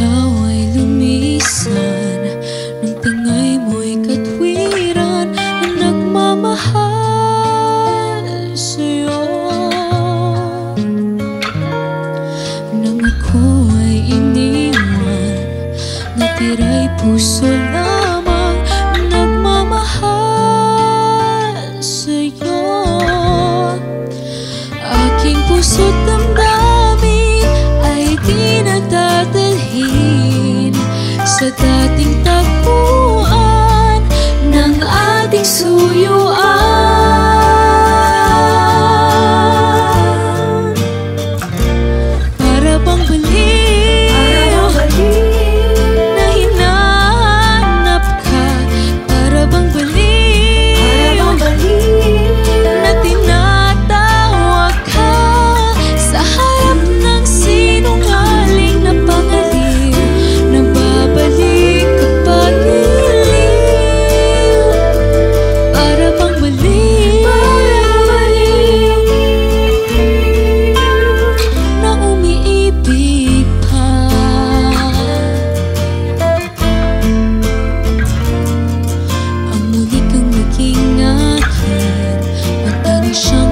Ikaw ay lumisan. Nang tangay mo'y katwiran Na nagmamahal sa'yo. Nang ako ay iniwan Natira'y puso lamang Nagmamahal sa'yo. Aking puso't 一生